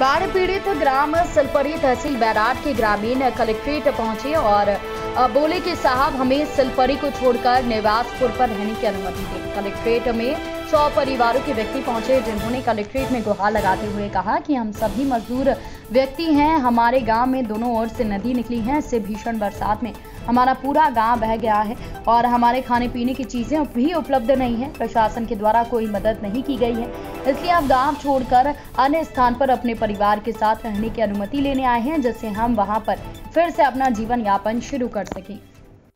बाढ़ पीड़ित ग्राम सिलपरी तहसील बैराट के ग्रामीण कलेक्ट्रेट पहुँचे और बोले कि साहब, हमें सिलपरी को छोड़कर निवासपुर पर रहने की अनुमति दी। कलेक्ट्रेट में सौ परिवारों के व्यक्ति पहुँचे, जिन्होंने कलेक्ट्रेट में गुहार लगाते हुए कहा कि हम सभी मजदूर व्यक्ति हैं, हमारे गाँव में दोनों ओर से नदी निकली है, इससे भीषण बरसात में हमारा पूरा गाँव बह गया है और हमारे खाने पीने की चीज़ें भी उपलब्ध नहीं है। प्रशासन के द्वारा कोई मदद नहीं की गई है। इसलिए आप गाँव छोड़कर अन्य स्थान पर अपने परिवार के साथ रहने की अनुमति लेने आए हैं जिससे हम वहाँ पर फिर से अपना जीवन यापन शुरू कर सकें।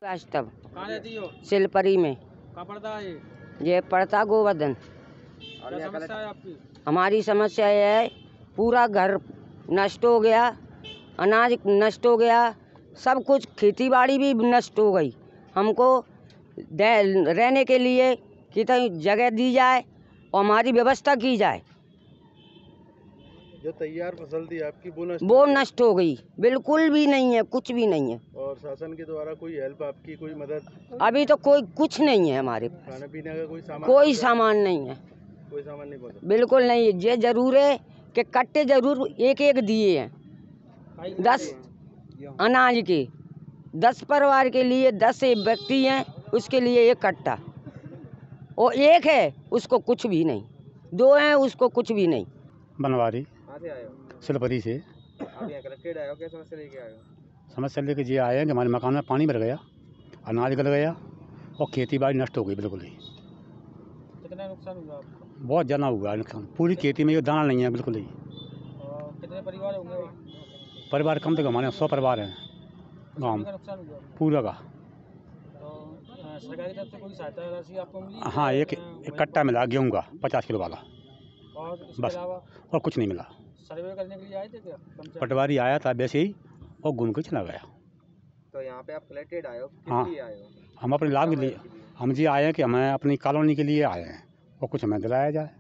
वास्तव कहाँ रहती हो? सिलपरी में। पड़ता है ये? ये पड़ता गोवर्धन। है हमारी समस्या ये है पूरा घर नष्ट हो गया अनाज नष्ट हो गया सब कुछ खेती बाड़ी भी नष्ट हो गई। हमको रहने के लिए कितनी जगह दी जाए और हमारी व्यवस्था की जाए। जो तैयार फ़सल थी आपकी वो नष्ट वो नष्ट हो गई। बिल्कुल भी नहीं है कुछ भी नहीं है। और शासन के द्वारा कोई हेल्प आपकी कोई मदद? अभी तो कोई कुछ नहीं है हमारे पास। खाने पीने का कोई सामान कोई सामान नहीं है। कोई सामान नहीं पहुँचा? बिल्कुल नहीं। है ये ज़रूर है कि कट्टे ज़रूर एक एक दिए हैं। दस अनाज के। दस परिवार के लिए दस एक व्यक्ति हैं उसके लिए एक कट्टा। और एक है उसको कुछ भी नहीं। दो हैं उसको कुछ भी नहीं। बनवारी से सिलपरी से। आप यहाँ कलेक्टेड आए हो? क्या समस्या लेके आए हो? समस्या लेके ये आए हैं कि हमारे मकान में पानी भर गया अनाज गल गया और खेती बाड़ी नष्ट हो गई बिल्कुल ही। कितना नुकसान हुआ आपको? बहुत ज़्यादा हुआ है नुकसान। पूरी खेती में ये दाना नहीं है बिल्कुल ही। कितने परिवार होंगे? परिवार कम से कम हमारे सौ परिवार हैं गाँव में। पूरा का। तो सरकारी तरफ़ से कोई सहायता राशि आपको मिली? हाँ एक एक कट्टा मिला गेहूँ का पचास किलो वाला। और बस। और कुछ नहीं मिला। सर्वे करने के लिए आए थे क्या? पटवारी आया था वैसे ही और घूम के चला गया। तो यहाँ पे आप कलेक्टेड आए हो हाँ। आए हो? हम अपने लाभ के लिए हम जी आए हैं कि हमें अपनी कॉलोनी के लिए आए हैं और कुछ हमें दिलाया जाए।